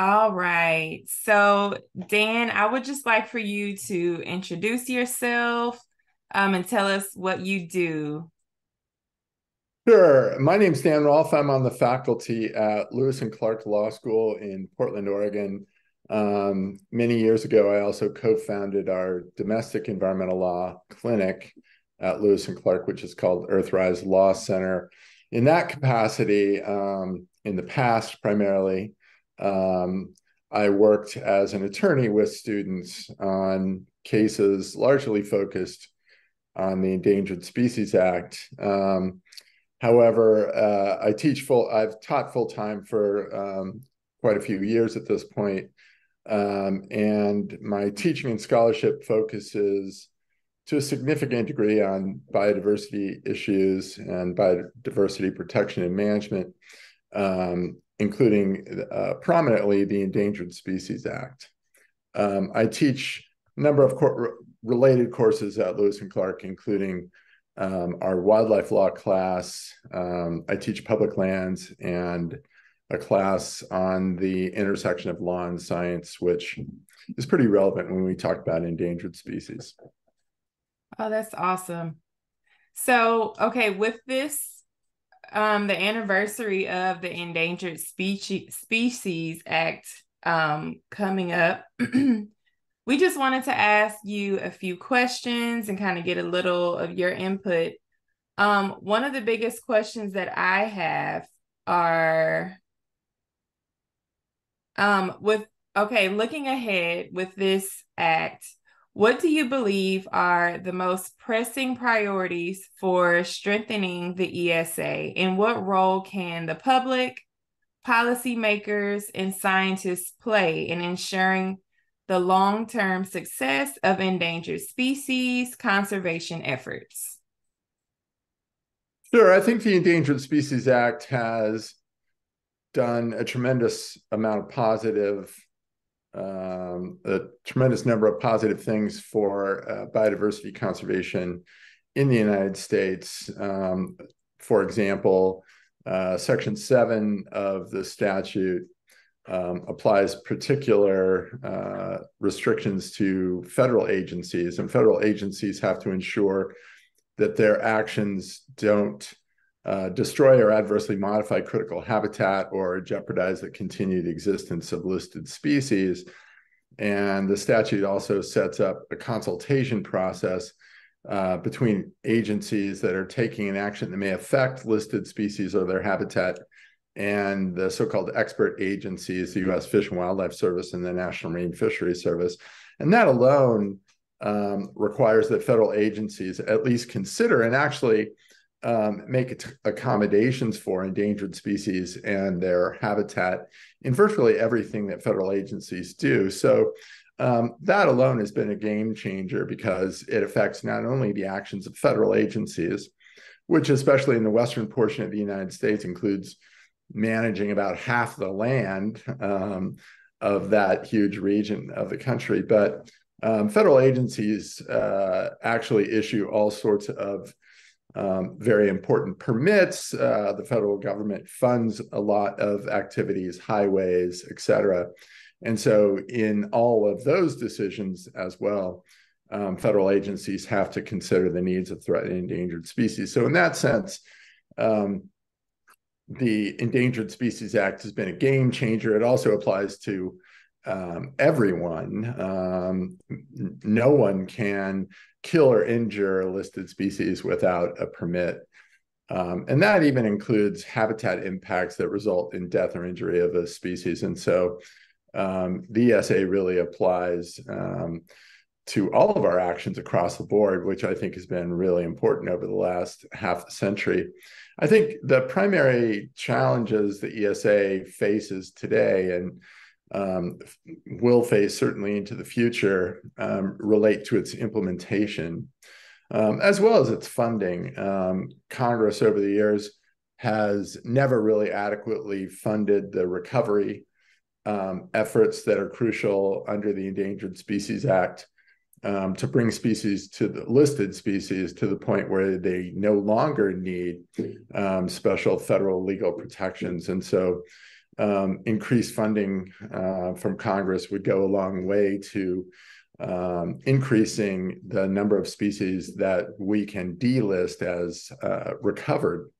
All right. So, Dan, I would just like for you to introduce yourself um, and tell us what you do. Sure. My name's Dan Rohlf. I'm on the faculty at Lewis and Clark Law School in Portland, Oregon. Um, many years ago, I also co-founded our domestic environmental law clinic at Lewis and Clark, which is called Earthrise Law Center. In that capacity, um, in the past primarily, um, I worked as an attorney with students on cases largely focused on the Endangered Species Act. Um, however, uh, I teach full. I've taught full time for um, quite a few years at this point, um, and my teaching and scholarship focuses to a significant degree on biodiversity issues and biodiversity protection and management, um, including uh, prominently the Endangered Species Act. Um, I teach a number of co related courses at Lewis and Clark, including um, our wildlife law class. Um, I teach public lands and a class on the intersection of law and science, which is pretty relevant when we talk about endangered species. Oh, that's awesome. So, okay, with this, um, the anniversary of the Endangered Species Species Act um, coming up, we just wanted to ask you a few questions and kind of get a little of your input. Um, one of the biggest questions that I have are um, with okay, looking ahead with this act, what do you believe are the most pressing priorities for strengthening the ESA? And what role can the public, policymakers, and scientists play in ensuring the long term success of endangered species conservation efforts? Sure. I think the Endangered Species Act has done a tremendous amount of positive um, a tremendous number of positive things for uh, biodiversity conservation in the United States. Um, for example, uh, Section 7 of the statute um, applies particular uh, restrictions to federal agencies, and federal agencies have to ensure that their actions don't uh, destroy or adversely modify critical habitat or jeopardize the continued existence of listed species. And the statute also sets up a consultation process uh, between agencies that are taking an action that may affect listed species or their habitat and the so-called expert agencies, the U.S. Fish and Wildlife Service and the National Marine Fisheries Service. And that alone um, requires that federal agencies at least consider and actually um, make accommodations for endangered species and their habitat in virtually everything that federal agencies do. So um, that alone has been a game changer because it affects not only the actions of federal agencies, which especially in the western portion of the United States includes managing about half the land um, of that huge region of the country, but um, federal agencies uh, actually issue all sorts of um, very important permits. Uh, the federal government funds a lot of activities, highways, et cetera. And so, in all of those decisions as well, um, federal agencies have to consider the needs of threatened and endangered species. So, in that sense, um, the Endangered Species Act has been a game changer. It also applies to um, everyone. Um, no one can kill or injure a listed species without a permit. Um, and that even includes habitat impacts that result in death or injury of a species. And so um, the ESA really applies um, to all of our actions across the board, which I think has been really important over the last half century. I think the primary challenges the ESA faces today, and um, will face certainly into the future um, relate to its implementation, um, as well as its funding. Um, Congress over the years has never really adequately funded the recovery um, efforts that are crucial under the Endangered Species Act um, to bring species to the listed species to the point where they no longer need special federal legal protections. And so um, increased funding uh, from Congress would go a long way to um, increasing the number of species that we can delist as uh, recovered.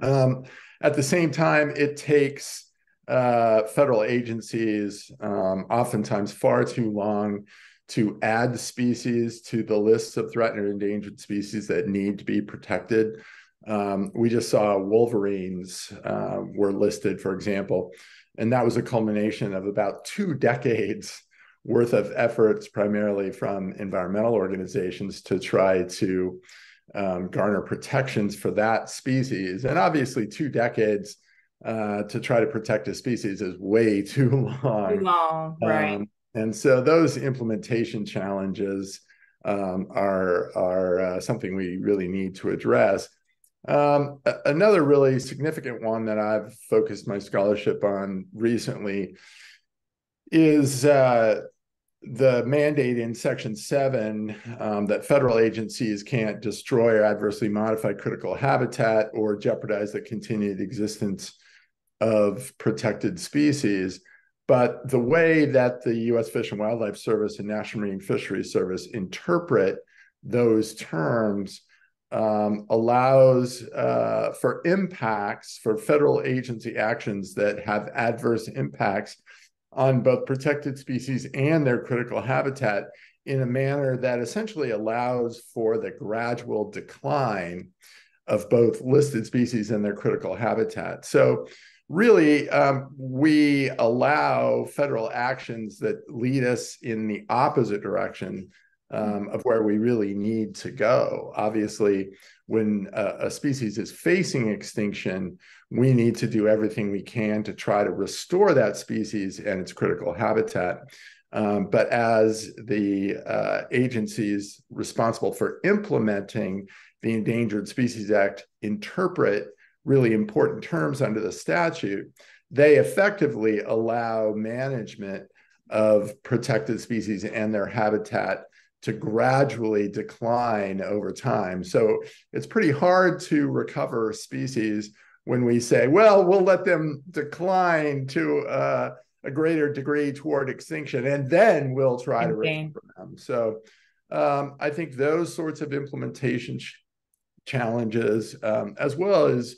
Um, at the same time, it takes uh, federal agencies um, oftentimes far too long to add species to the lists of threatened or endangered species that need to be protected. Um, we just saw wolverines uh, were listed, for example, and that was a culmination of about two decades worth of efforts, primarily from environmental organizations, to try to um, garner protections for that species. And obviously, two decades uh, to try to protect a species is way too long. Too long, right? Um, and so those implementation challenges um, are are uh, something we really need to address. Um, another really significant one that I've focused my scholarship on recently is uh, the mandate in Section 7 um, that federal agencies can't destroy or adversely modify critical habitat or jeopardize the continued existence of protected species. But the way that the U.S. Fish and Wildlife Service and National Marine Fisheries Service interpret those terms um, allows uh, for impacts for federal agency actions that have adverse impacts on both protected species and their critical habitat in a manner that essentially allows for the gradual decline of both listed species and their critical habitat. So really um, we allow federal actions that lead us in the opposite direction um, of where we really need to go. Obviously, when a, a, species is facing extinction, we need to do everything we can to try to restore that species and its critical habitat. Um, but as the uh, agencies responsible for implementing the Endangered Species Act interpret really important terms under the statute, they effectively allow management of protected species and their habitat to gradually decline over time. So it's pretty hard to recover species when we say, well, we'll let them decline to uh, a greater degree toward extinction, and then we'll try okay. to recover them. So um, I think those sorts of implementation ch- challenges, um, as well as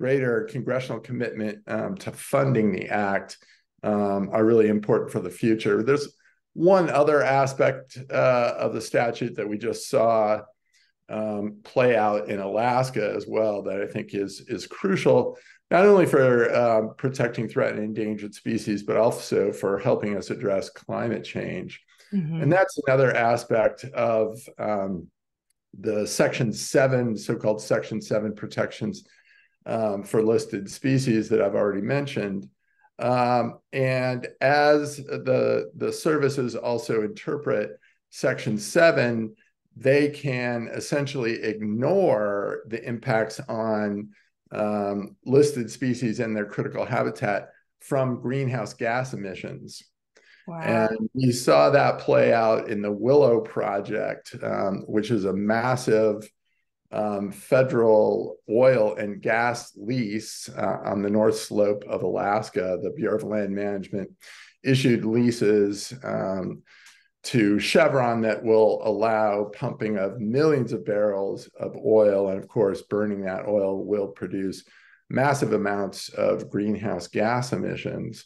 greater congressional commitment um, to funding the act, um, are really important for the future. There's one other aspect uh, of the statute that we just saw um, play out in Alaska as well that I think is is crucial, not only for um, protecting threatened and endangered species, but also for helping us address climate change. Mm-hmm. And that's another aspect of um, the Section 7, so called Section 7 protections um, for listed species that I've already mentioned. Um, and as the, the services also interpret Section 7, they can essentially ignore the impacts on um, listed species and their critical habitat from greenhouse gas emissions. Wow. And we saw that play out in the Willow Project, um, which is a massive um, federal oil and gas lease uh, on the north slope of Alaska. The Bureau of Land Management issued leases um, to Chevron that will allow pumping of millions of barrels of oil. And of course, burning that oil will produce massive amounts of greenhouse gas emissions.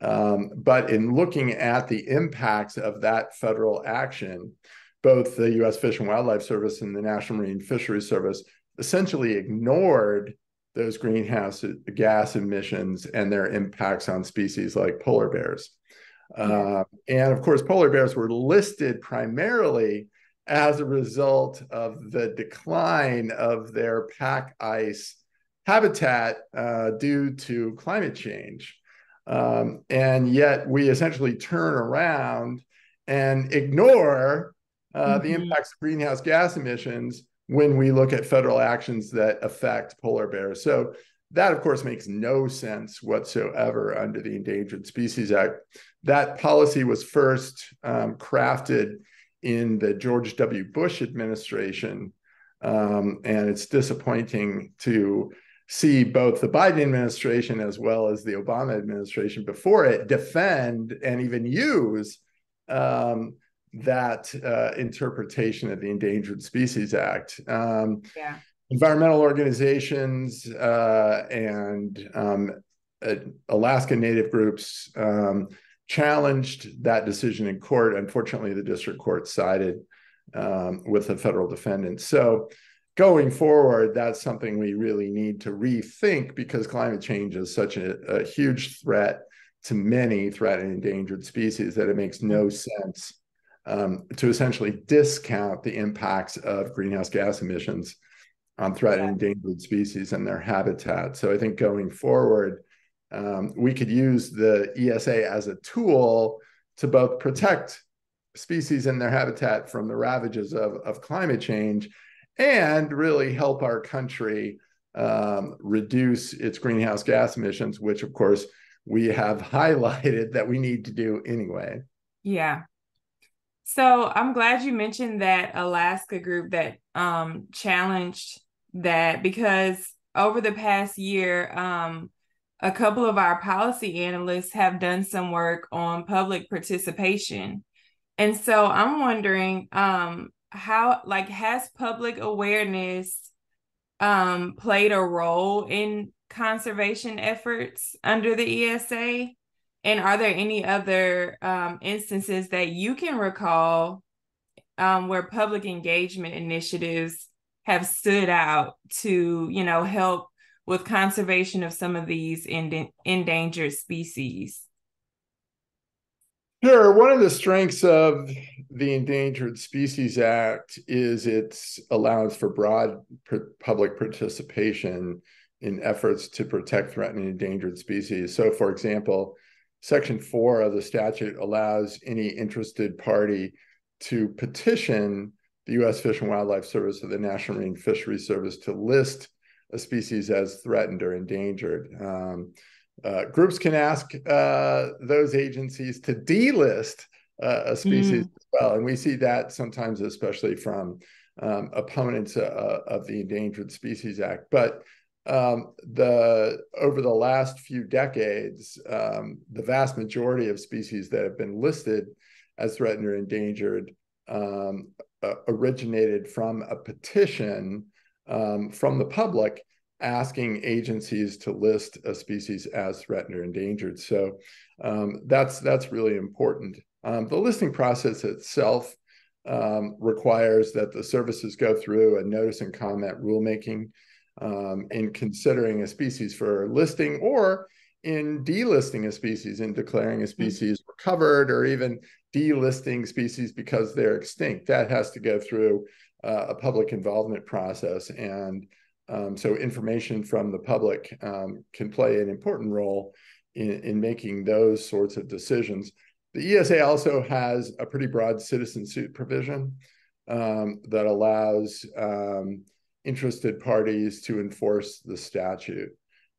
Um, but in looking at the impacts of that federal action, both the U.S. Fish and Wildlife Service and the National Marine Fisheries Service essentially ignored those greenhouse gas emissions and their impacts on species like polar bears. Uh, and of course, polar bears were listed primarily as a result of the decline of their pack ice habitat uh, due to climate change. Um, and yet we essentially turn around and ignore uh, mm-hmm. the impacts of greenhouse gas emissions when we look at federal actions that affect polar bears. So that, of course, makes no sense whatsoever under the Endangered Species Act. That policy was first um, crafted in the George W. Bush administration, um, and it's disappointing to see both the Biden administration as well as the Obama administration before it defend and even use um, that uh, interpretation of the Endangered Species Act. Um, yeah. Environmental organizations uh, and um, uh, Alaska Native groups um, challenged that decision in court. Unfortunately, the district court sided um, with the federal defendants. So, going forward, that's something we really need to rethink because climate change is such a, a huge threat to many threatened endangered species that it makes no sense um, to essentially discount the impacts of greenhouse gas emissions on threatened endangered species and their habitat. So I think going forward, um, we could use the ESA as a tool to both protect species and their habitat from the ravages of, of climate change and really help our country um, reduce its greenhouse gas emissions, which of course we have highlighted that we need to do anyway. Yeah. So I'm glad you mentioned that Alaska group that um, challenged that because over the past year, um, a couple of our policy analysts have done some work on public participation. And so I'm wondering um, how, like, has public awareness um, played a role in conservation efforts under the ESA? And are there any other um, instances that you can recall um, where public engagement initiatives have stood out to, you know, help with conservation of some of these endangered species? Sure. One of the strengths of the Endangered Species Act is its allowance for broad public participation in efforts to protect threatened and endangered species. So, for example, Section 4 of the statute allows any interested party to petition the U.S. Fish and Wildlife Service or the National Marine Fisheries Service to list a species as threatened or endangered. Um, uh, groups can ask uh, those agencies to delist uh, a species mm. as well, and we see that sometimes, especially from um, opponents uh, of the Endangered Species Act. But um, the over the last few decades, um, the vast majority of species that have been listed as threatened or endangered um, uh, originated from a petition um, from the public asking agencies to list a species as threatened or endangered. So um, that's that's really important. Um, the listing process itself requires that the services go through a notice and comment rulemaking um, in considering a species for listing or in delisting a species and declaring a mm-hmm. species recovered or even delisting species because they're extinct. That has to go through uh, a public involvement process. And um, so information from the public um, can play an important role in, in making those sorts of decisions. The ESA also has a pretty broad citizen suit provision um, that allows um, interested parties to enforce the statute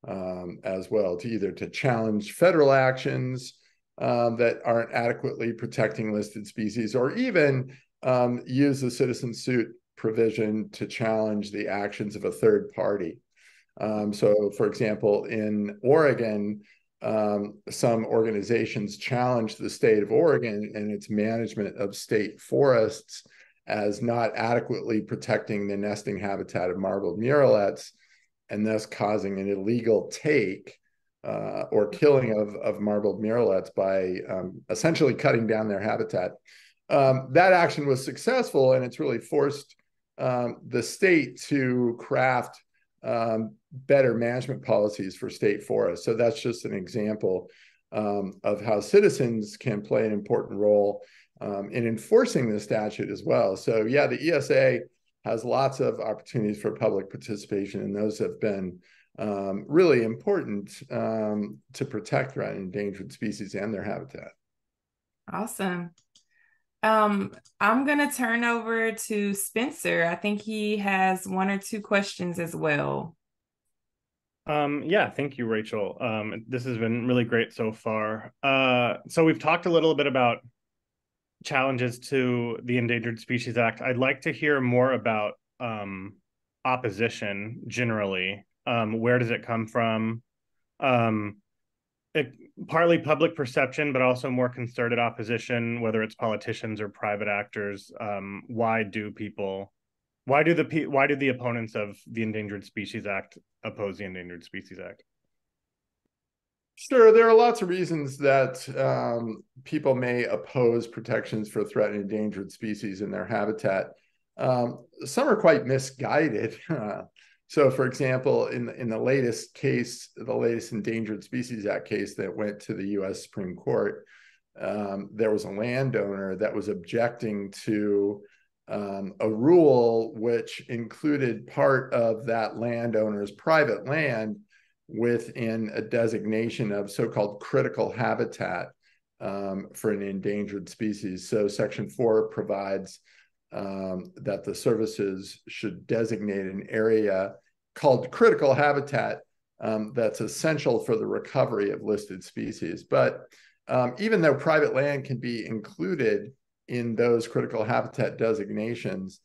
um, as well, to either to challenge federal actions um, that aren't adequately protecting listed species, or even um, use the citizen suit provision to challenge the actions of a third party. Um, so, for example, in Oregon, um, some organizations challenged the state of Oregon and its management of state forests as not adequately protecting the nesting habitat of marbled murrelets and thus causing an illegal take uh, or killing of, of marbled murrelets by um, essentially cutting down their habitat. Um, that action was successful, and it's really forced um, the state to craft um, better management policies for state forests. So that's just an example um, of how citizens can play an important role um, in enforcing the statute as well. So yeah, the ESA has lots of opportunities for public participation, and those have been um, really important um, to protect threatened endangered species and their habitat. Awesome. Um, I'm gonna turn over to Spencer. I think he has one or two questions as well. Um, yeah, thank you, Rachel. Um, this has been really great so far. Uh, so we've talked a little bit about challenges to the Endangered Species Act. I'd like to hear more about um, opposition generally Um, where does it come from? Um, it, partly public perception, but also more concerted opposition, whether it's politicians or private actors. Um, why do people? Why do the why do the opponents of the Endangered Species Act oppose the Endangered Species Act? Sure, there are lots of reasons that um, people may oppose protections for threatened endangered species in their habitat. Um, some are quite misguided. so, for example, in in the latest case, the latest Endangered Species Act case that went to the U.S. Supreme Court, um, there was a landowner that was objecting to um, a rule which included part of that landowner's private land within a designation of so-called critical habitat um, for an endangered species. So Section 4 provides um, that the services should designate an area called critical habitat um, that's essential for the recovery of listed species. But um, even though private land can be included in those critical habitat designations,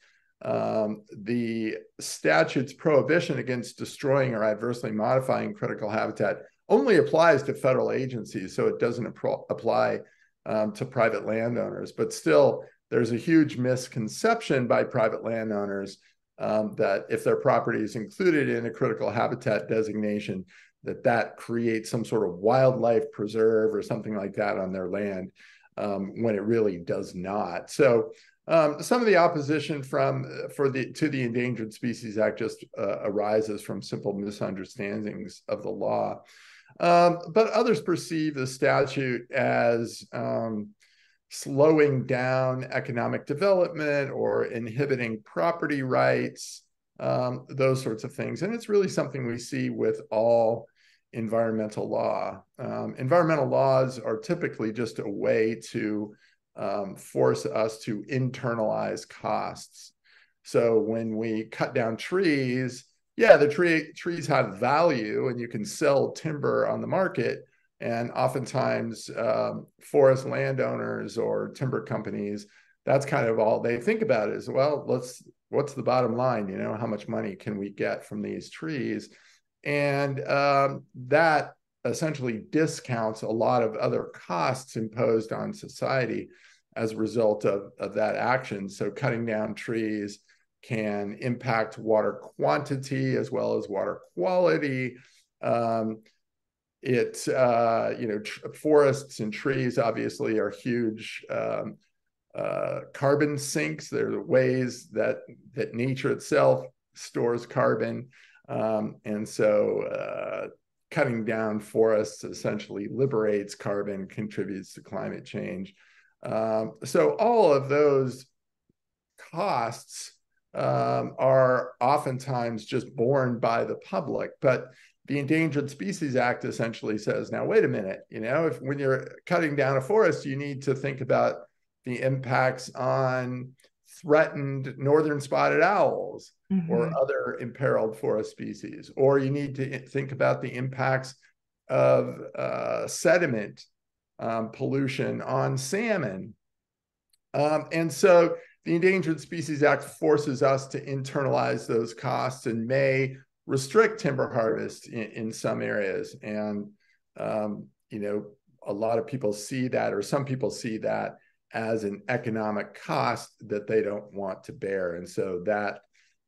um, the statute's prohibition against destroying or adversely modifying critical habitat only applies to federal agencies, so it doesn't apply um, to private landowners. But still, there's a huge misconception by private landowners um, that if their property is included in a critical habitat designation, that that creates some sort of wildlife preserve or something like that on their land, um, when it really does not. So um, some of the opposition from uh, for the to the Endangered Species Act just uh, arises from simple misunderstandings of the law, um, but others perceive the statute as um, slowing down economic development or inhibiting property rights, um, those sorts of things, and it's really something we see with all environmental law. Um, environmental laws are typically just a way to um, force us to internalize costs. So when we cut down trees, yeah, the tree trees have value, and you can sell timber on the market. And oftentimes, um, forest landowners or timber companies, that's kind of all they think about is, well, let's what's the bottom line? You know, how much money can we get from these trees? And um, that essentially discounts a lot of other costs imposed on society as a result of, of that action. So cutting down trees can impact water quantity as well as water quality. Um, it, uh, you know, forests and trees obviously are huge um, uh, carbon sinks. They're the ways that that nature itself stores carbon, um, and so uh, cutting down forests essentially liberates carbon, contributes to climate change. Um, so all of those costs um, are oftentimes just borne by the public, but the Endangered Species Act essentially says, now wait a minute, you know, if when you're cutting down a forest, you need to think about the impacts on threatened northern spotted owls mm-hmm. or other imperiled forest species, or you need to think about the impacts of uh, sediment um, pollution on salmon. Um, and so the Endangered Species Act forces us to internalize those costs and may restrict timber harvest in, in some areas. And, um, you know, a lot of people see that, or some people see that as an economic cost that they don't want to bear. And so that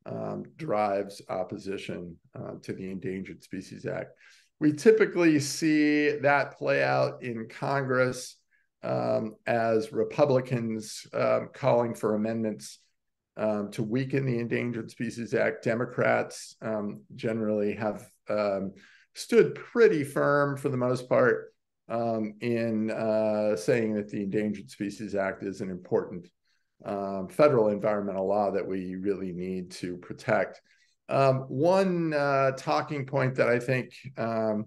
um, drives opposition uh, to the Endangered Species Act. We typically see that play out in Congress um, as Republicans um, calling for amendments um, to weaken the Endangered Species Act. Democrats um, generally have um, stood pretty firm for the most part um, in uh, saying that the Endangered Species Act is an important federal environmental law that we really need to protect. Um, one uh, talking point that I think um,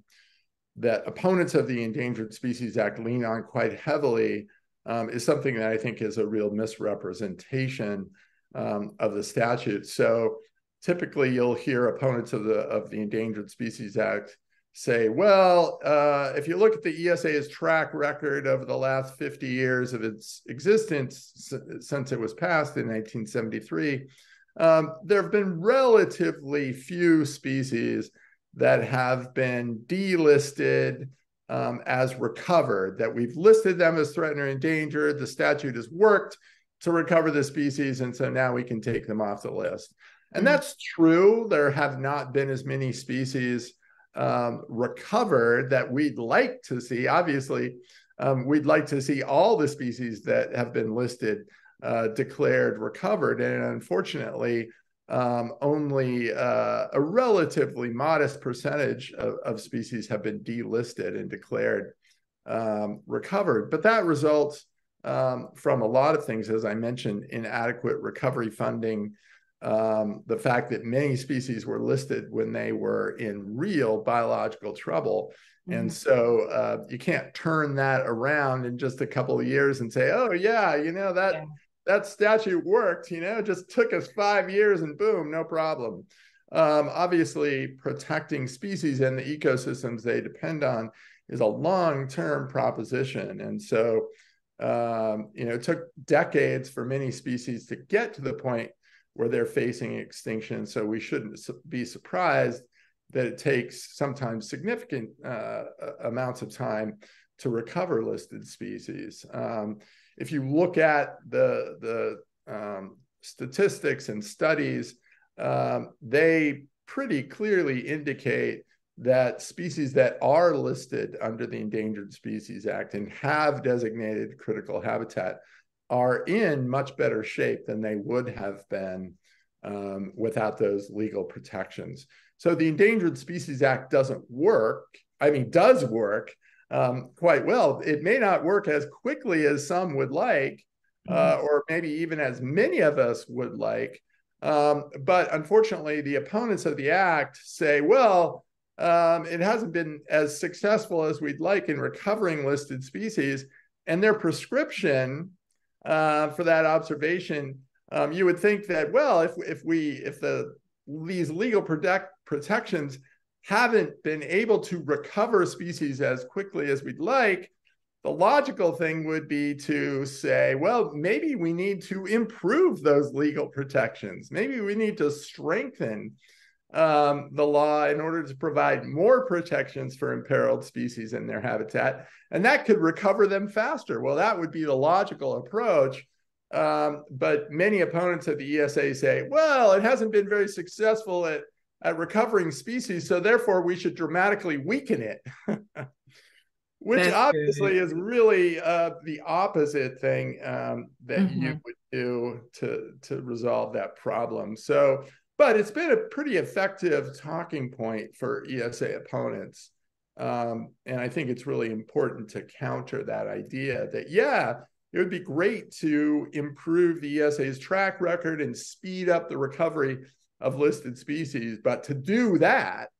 that opponents of the Endangered Species Act lean on quite heavily um, is something that I think is a real misrepresentation um, of the statute. So typically, you'll hear opponents of the of the Endangered Species Act say, "Well, uh, if you look at the ESA's track record over the last 50 years of its existence since it was passed in 1973." um, there have been relatively few species that have been delisted um, as recovered, that we've listed them as threatened or endangered. The statute has worked to recover the species, and so now we can take them off the list. And mm-hmm. that's true. There have not been as many species um, recovered that we'd like to see. Obviously, um, we'd like to see all the species that have been listed uh, declared recovered. And unfortunately, um, only uh, a relatively modest percentage of, of, species have been delisted and declared um, recovered. But that results um, from a lot of things, as I mentioned, inadequate recovery funding, um, the fact that many species were listed when they were in real biological trouble. Mm-hmm. And so uh, you can't turn that around in just a couple of years and say, oh, yeah, you know, that. Yeah. That statute worked, you know, it just took us five years and boom, no problem. Um, obviously, protecting species and the ecosystems they depend on is a long term proposition. And so, um, you know, it took decades for many species to get to the point where they're facing extinction. So we shouldn't be surprised that it takes sometimes significant uh, amounts of time to recover listed species. Um, if you look at the the um, statistics and studies, um, they pretty clearly indicate that species that are listed under the Endangered Species Act and have designated critical habitat are in much better shape than they would have been um, without those legal protections. So the Endangered Species Act doesn't work. I mean, does work um, quite well. It may not work as quickly as some would like, uh, mm-hmm. or maybe even as many of us would like. Um, but unfortunately, the opponents of the act say, well, um, it hasn't been as successful as we'd like in recovering listed species. And their prescription uh, for that observation, um, you would think that well, if if we if the these legal protect, protections haven't been able to recover species as quickly as we'd like, the logical thing would be to say, well, maybe we need to improve those legal protections. Maybe we need to strengthen um, the law in order to provide more protections for imperiled species in their habitat, and that could recover them faster. Well, that would be the logical approach. Um, but many opponents of the ESA say, well, it hasn't been very successful at, at recovering species, so therefore we should dramatically weaken it. Which That's obviously good. is really uh, the opposite thing um, that mm-hmm. you would do to to resolve that problem. So but it's been a pretty effective talking point for ESA opponents. Um, and I think it's really important to counter that idea that, yeah, it would be great to improve the ESA's track record and speed up the recovery of listed species. But to do that,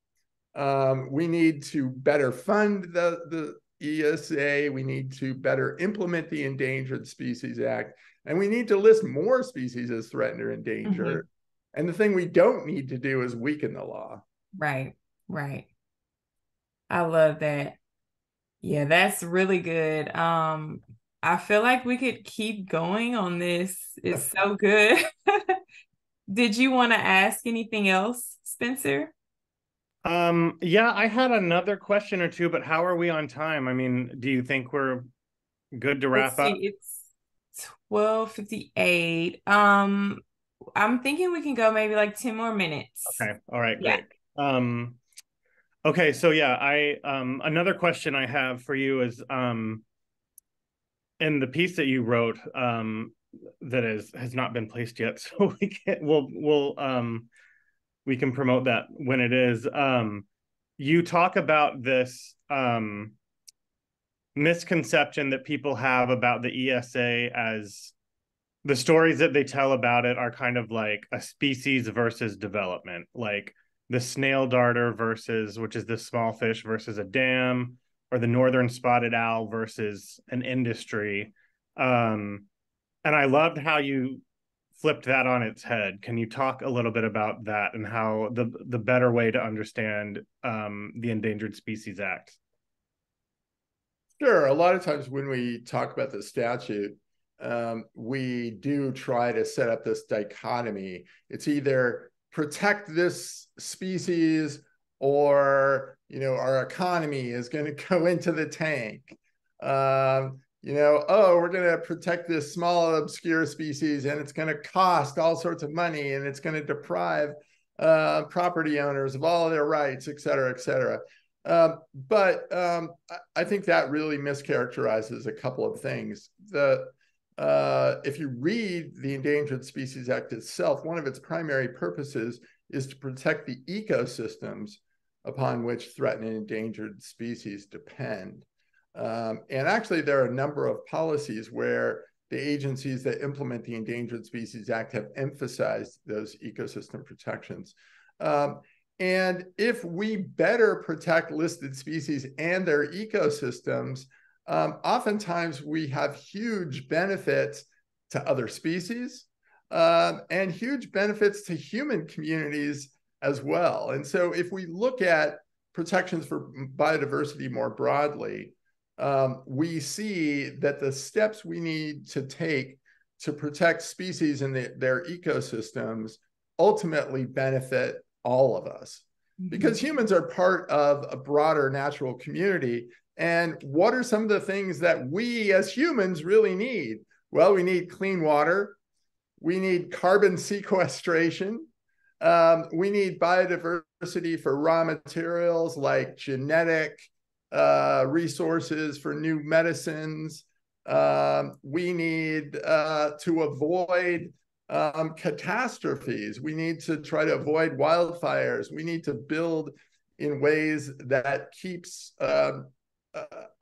um, we need to better fund the, the ESA, we need to better implement the Endangered Species Act, and we need to list more species as threatened or endangered. Mm-hmm. And the thing we don't need to do is weaken the law. Right, right. I love that. Yeah, that's really good. Um, I feel like we could keep going on this. It's so good. Did you want to ask anything else, Spencer? Um, yeah, I had another question or two, but how are we on time? I mean, do you think we're good to wrap up? It's 1258. Um, I'm thinking we can go maybe like 10 more minutes. Okay. All right, great. Yeah. Um okay, so yeah, I um another question I have for you is um in the piece that you wrote um that is has not been placed yet, so we can we'll we'll um we can promote that when it is. Um you talk about this um misconception that people have about the ESA as the stories that they tell about it are kind of like a species versus development, like the snail darter versus which is the small fish versus a dam, or the northern spotted owl versus an industry. Um, and I loved how you flipped that on its head. Can you talk a little bit about that and how the the better way to understand um, the Endangered Species Act? Sure. A lot of times when we talk about the statute, um, we do try to set up this dichotomy. It's either protect this species or you know our economy is going to go into the tank um, you know oh we're going to protect this small obscure species and it's going to cost all sorts of money and it's going to deprive uh, property owners of all of their rights et cetera et cetera um, but um, I think that really mischaracterizes a couple of things. The uh, if you read the Endangered Species Act itself, one of its primary purposes is to protect the ecosystems upon which threatened and endangered species depend. Um, and actually, there are a number of policies where the agencies that implement the Endangered Species Act have emphasized those ecosystem protections. Um, and if we better protect listed species and their ecosystems, um, oftentimes we have huge benefits to other species um, and huge benefits to human communities as well. And so, if we look at protections for biodiversity more broadly, um, we see that the steps we need to take to protect species and the, their ecosystems ultimately benefit all of us mm-hmm. because humans are part of a broader natural community and what are some of the things that we as humans really need? Well, we need clean water. We need carbon sequestration. Um, we need biodiversity for raw materials like genetic uh, resources for new medicines. Um, we need uh, to avoid um, catastrophes. We need to try to avoid wildfires. We need to build in ways that keeps uh,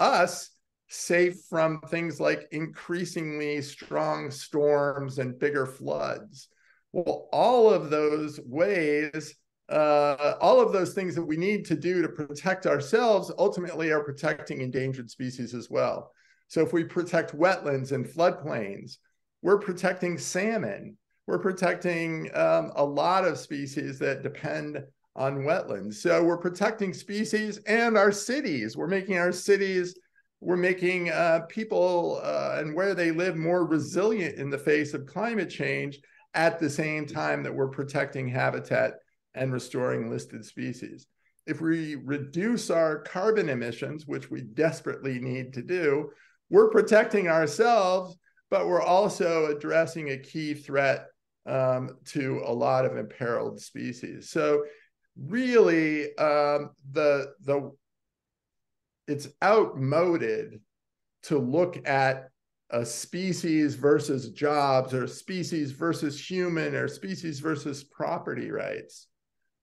us safe from things like increasingly strong storms and bigger floods. Well, all of those ways, uh, all of those things that we need to do to protect ourselves ultimately are protecting endangered species as well. So if we protect wetlands and floodplains, we're protecting salmon. We're protecting um, a lot of species that depend on wetlands. So we're protecting species and our cities. We're making our cities, we're making uh, people uh, and where they live more resilient in the face of climate change at the same time that we're protecting habitat and restoring listed species. If we reduce our carbon emissions, which we desperately need to do, we're protecting ourselves, but we're also addressing a key threat um, to a lot of imperiled species. So really um, the the it's outmoded to look at a species versus jobs or species versus human or species versus property rights.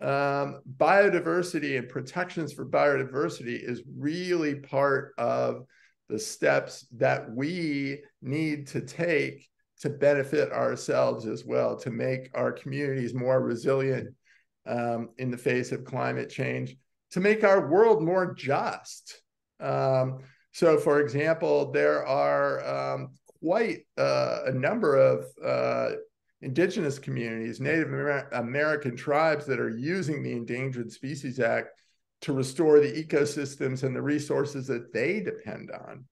Um, biodiversity and protections for biodiversity is really part of the steps that we need to take to benefit ourselves as well, to make our communities more resilient um, in the face of climate change to make our world more just. Um, so, for example, there are um, quite uh, a number of uh, indigenous communities, Native Amer- American tribes that are using the Endangered Species Act to restore the ecosystems and the resources that they depend on.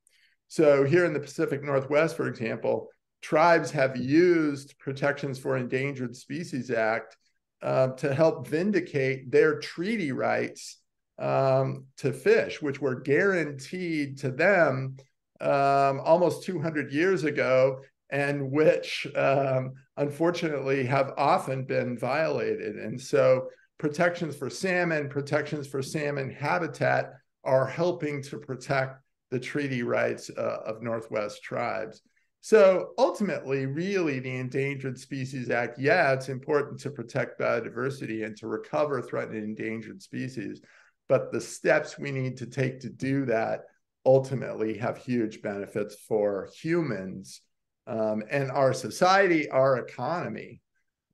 So, here in the Pacific Northwest, for example, tribes have used Protections for Endangered Species Act uh, to help vindicate their treaty rights um, to fish, which were guaranteed to them um, almost 200 years ago, and which um, unfortunately have often been violated. And so, protections for salmon, protections for salmon habitat are helping to protect the treaty rights uh, of Northwest tribes. So ultimately, really, the Endangered Species Act, yeah, it's important to protect biodiversity and to recover threatened and endangered species. But the steps we need to take to do that ultimately have huge benefits for humans um, and our society, our economy.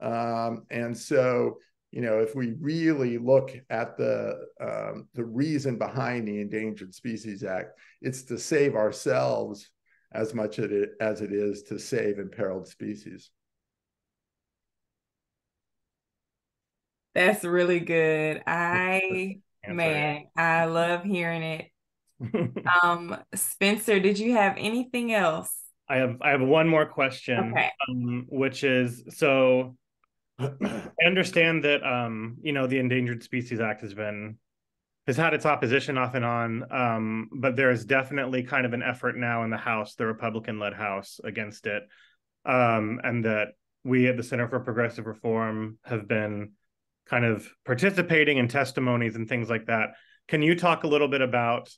Um, and so, you know, if we really look at the um, the reason behind the Endangered Species Act, it's to save ourselves as much as it is to save imperiled species. That's really good. I man, I love hearing it. um, Spencer, did you have anything else? I have I have one more question, okay. um, which is so I understand that um, you know, the Endangered Species Act has been has had its opposition off and on, um, but there is definitely kind of an effort now in the House, the Republican-led House, against it, um, and that we at the Center for Progressive Reform have been kind of participating in testimonies and things like that. Can you talk a little bit about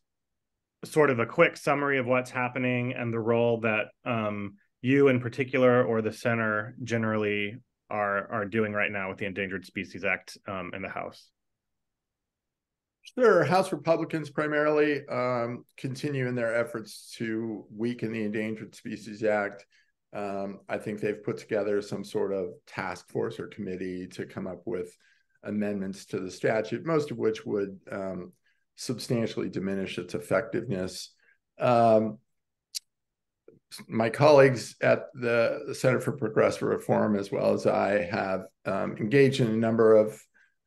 sort of a quick summary of what's happening and the role that um, you in particular or the center generally are are doing right now with the Endangered Species Act um, in the House? Sure. House Republicans primarily um, continue in their efforts to weaken the Endangered Species Act. Um, I think they've put together some sort of task force or committee to come up with amendments to the statute, most of which would um, substantially diminish its effectiveness. Um, my colleagues at the Center for Progressive Reform, as well as I, have um, engaged in a number of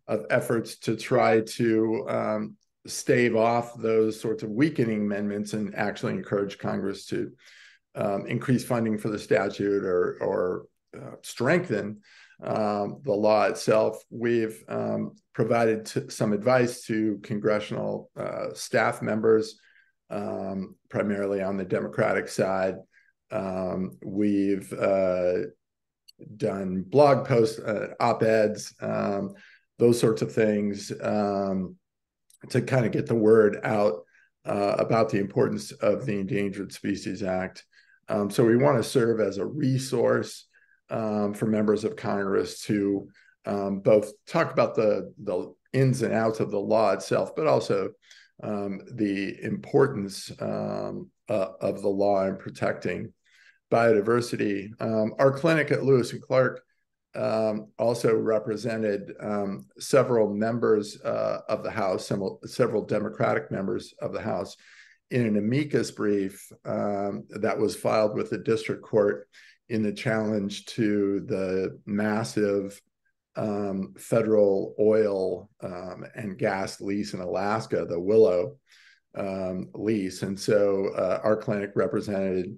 of efforts to try to um, stave off those sorts of weakening amendments and actually encourage Congress to um, increase funding for the statute or, or uh, strengthen um, the law itself. We've um, provided some advice to congressional uh, staff members, um, primarily on the Democratic side. Um, we've uh, done blog posts, uh, op eds those sorts of things um, to kind of get the word out uh, about the importance of the Endangered Species Act. Um, so we want to serve as a resource um, for members of Congress to um, both talk about the the ins and outs of the law itself, but also um, the importance um, uh, of the law in protecting biodiversity. Our clinic at Lewis and Clark um, also represented um, several members uh, of the House, several, several, Democratic members of the House, in an amicus brief um, that was filed with the district court in the challenge to the massive um, federal oil um, and gas lease in Alaska, the Willow um, lease. And so uh, our clinic represented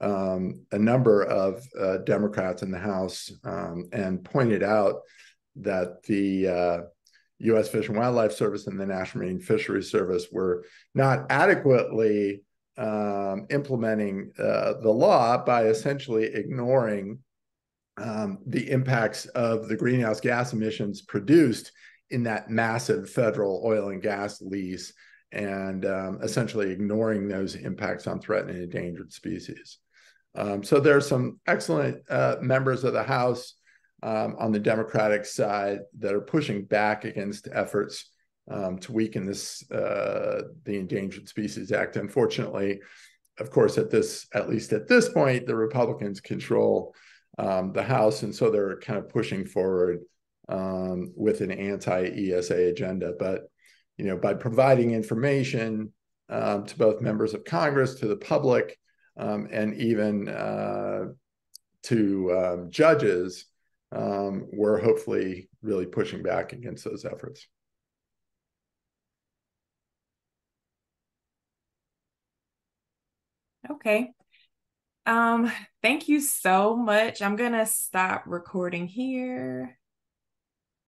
um, a number of uh, Democrats in the House um, and pointed out that the uh, U.S. Fish and Wildlife Service and the National Marine Fisheries Service were not adequately um, implementing uh, the law by essentially ignoring um, the impacts of the greenhouse gas emissions produced in that massive federal oil and gas lease and um, essentially ignoring those impacts on threatened and endangered species. Um, so there are some excellent uh, members of the House um, on the Democratic side that are pushing back against efforts um, to weaken this uh, the Endangered Species Act. Unfortunately, of course, at this at least at this point, the Republicans control um, the House, and so they're kind of pushing forward um, with an anti-ESA agenda. But you know, by providing information um, to both members of Congress, to the public, um, and even uh, to um, judges, um, we're hopefully really pushing back against those efforts. Okay. Um, thank you so much. I'm gonna stop recording here.